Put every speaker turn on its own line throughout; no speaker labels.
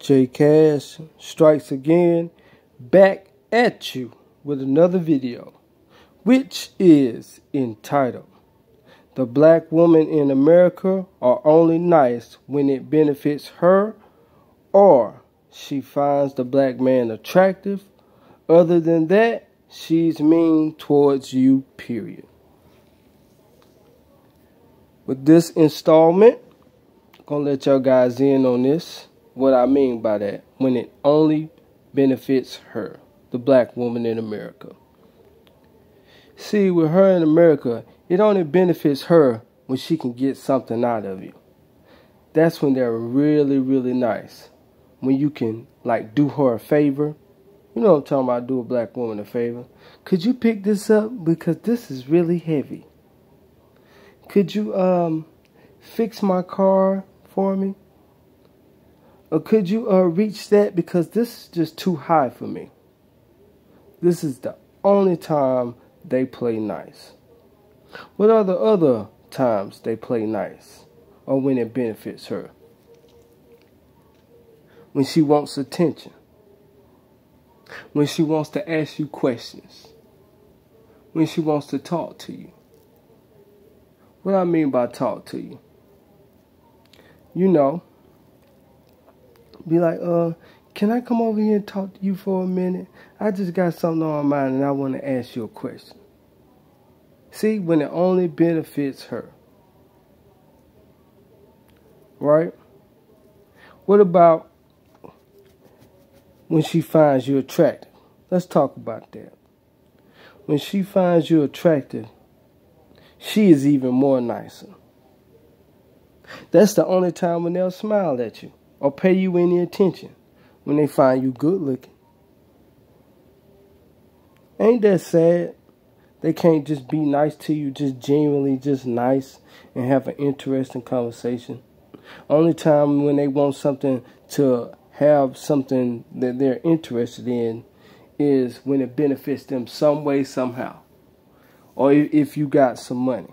J Cash strikes again, back at you with another video, which is entitled The Black Woman in America Are Only Nice When It Benefits Her, or She Finds the Black Man Attractive. Other than that, she's mean towards you, period. With this installment, I'm gonna let y'all guys in on this what I mean by that when it only benefits her, the black woman in America. See, with her in America, it only benefits her when she can get something out of you. That's when they're really, really nice. When you can, like, do her a favor. You know I'm talking about, do a black woman a favor. Could you pick this up? Because this is really heavy. Could you, um, fix my car for me? Or could you uh, reach that? Because this is just too high for me. This is the only time they play nice. What are the other times they play nice? Or when it benefits her? When she wants attention. When she wants to ask you questions. When she wants to talk to you. What I mean by talk to you? You know, be like, uh, can I come over here and talk to you for a minute? I just got something on my mind and I want to ask you a question. See, when it only benefits her. Right? What about when she finds you attractive? Let's talk about that. When she finds you attractive, she is even more nicer. That's the only time when they'll smile at you or pay you any attention when they find you good looking. Ain't that sad? They can't just be nice to you, just genuinely just nice and have an interesting conversation. Only time when they want something to have something that they're interested in is when it benefits them some way, somehow. Or if you got some money.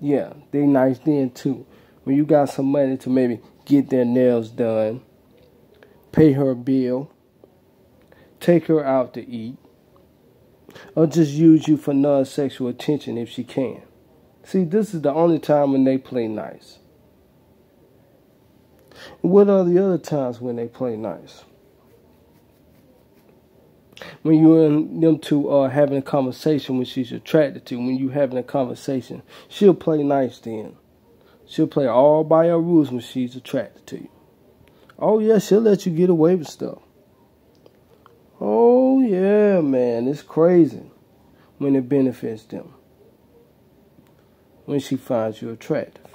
Yeah, they nice then too. When you got some money to maybe get their nails done, pay her bill, take her out to eat, or just use you for non sexual attention if she can. See, this is the only time when they play nice. What are the other times when they play nice? When you and them two are having a conversation when she's attracted to, when you having a conversation, she'll play nice then. She'll play all by her rules when she's attracted to you. Oh, yeah, she'll let you get away with stuff. Oh, yeah, man, it's crazy when it benefits them. When she finds you attractive.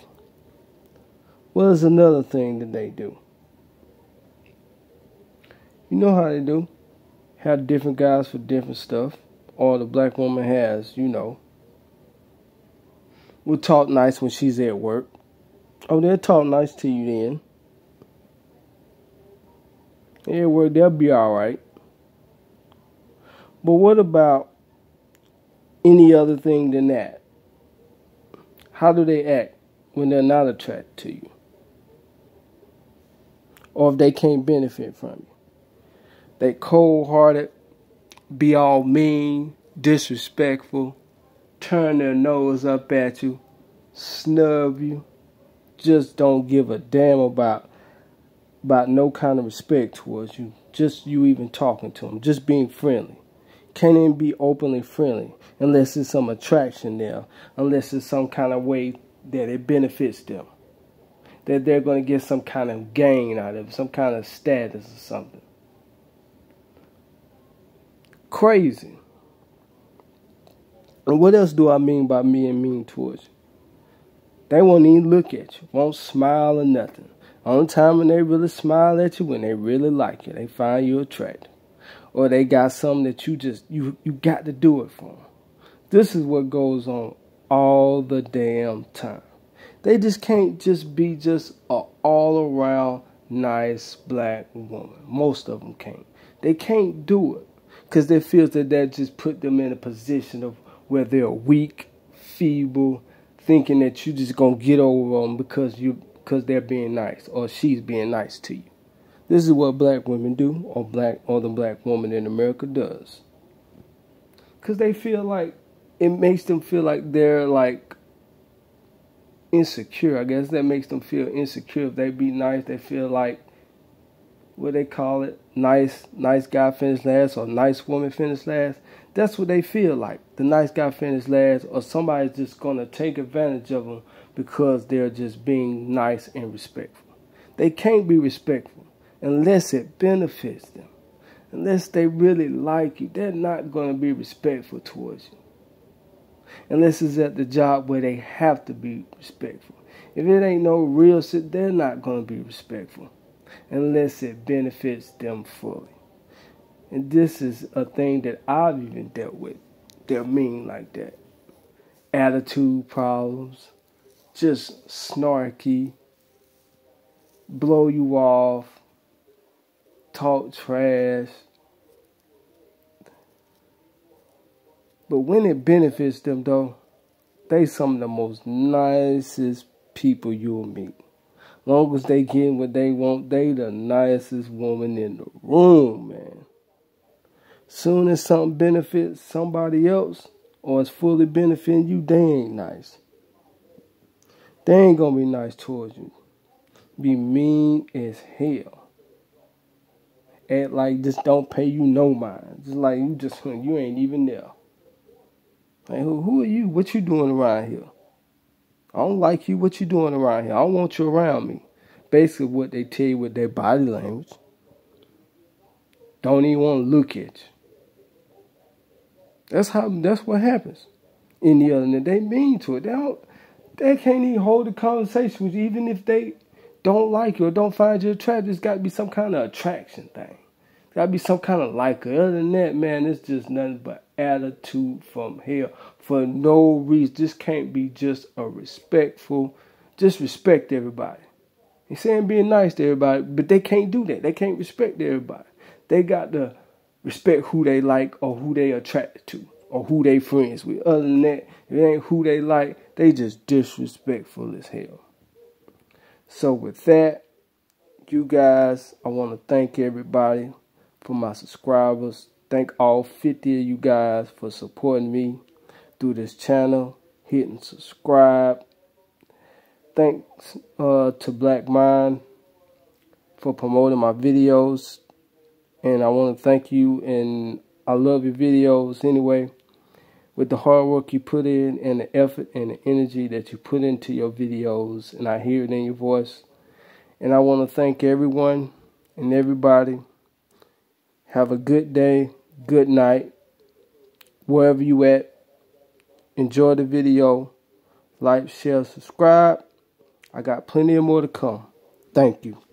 Well, there's another thing that they do. You know how they do. Have different guys for different stuff. Or the black woman has, you know. We'll talk nice when she's at work. Oh, they'll talk nice to you then. Yeah, well, they'll be all right. But what about any other thing than that? How do they act when they're not attracted to you? Or if they can't benefit from you? They cold hearted, be all mean, disrespectful, turn their nose up at you, snub you just don't give a damn about about no kind of respect towards you. Just you even talking to them, just being friendly. Can't even be openly friendly unless there's some attraction there, unless it's some kind of way that it benefits them. That they're going to get some kind of gain out of some kind of status or something. Crazy. And what else do I mean by me being mean towards you? They won't even look at you, won't smile or nothing. Only time when they really smile at you when they really like you, they find you attractive, or they got something that you just you you got to do it for. Them. This is what goes on all the damn time. They just can't just be just a all around nice black woman. Most of them can't. They can't do it because they feel that that just put them in a position of where they're weak, feeble, thinking that you just gonna get over them because you because they're being nice or she's being nice to you. This is what black women do, or black or the black woman in America does. Cause they feel like it makes them feel like they're like insecure. I guess that makes them feel insecure. If they be nice, they feel like what they call it, nice nice guy finished last or nice woman finished last. That's what they feel like. The nice guy finished last, or somebody's just gonna take advantage of them because they're just being nice and respectful. They can't be respectful unless it benefits them. Unless they really like you, they're not gonna be respectful towards you. Unless it's at the job where they have to be respectful. If it ain't no real shit, they're not gonna be respectful unless it benefits them fully. And this is a thing that I've even dealt with. They're mean like that. Attitude problems, just snarky, blow you off, talk trash. But when it benefits them though, they some of the most nicest people you'll meet. Long as they get what they want, they the nicest woman in the room, man. Soon as something benefits somebody else or is fully benefiting you, they ain't nice. They ain't gonna be nice towards you. Be mean as hell. Act like just don't pay you no mind. Just like you just you ain't even there. Like who who are you? What you doing around here? I don't like you. What you doing around here? I don't want you around me. Basically, what they tell you with their body language. Don't even want to look at you. That's how. That's what happens. In the other, end, they mean to it. They don't. They can't even hold a conversation with you, even if they don't like you or don't find you attractive. There's got to be some kind of attraction thing. Got to be some kind of like. Other than that, man, it's just nothing but attitude from hell for no reason. This can't be just a respectful, just respect everybody. He's saying being nice to everybody, but they can't do that. They can't respect everybody. They got to respect who they like or who they attracted to or who they friends with. Other than that, if it ain't who they like, they just disrespectful as hell. So with that, you guys, I want to thank everybody for my subscribers Thank all 50 of you guys for supporting me through this channel, hitting subscribe. Thanks uh, to Black Mind for promoting my videos. And I want to thank you and I love your videos anyway. With the hard work you put in and the effort and the energy that you put into your videos and I hear it in your voice. And I want to thank everyone and everybody. Have a good day good night, wherever you at. Enjoy the video. Like, share, subscribe. I got plenty of more to come. Thank you.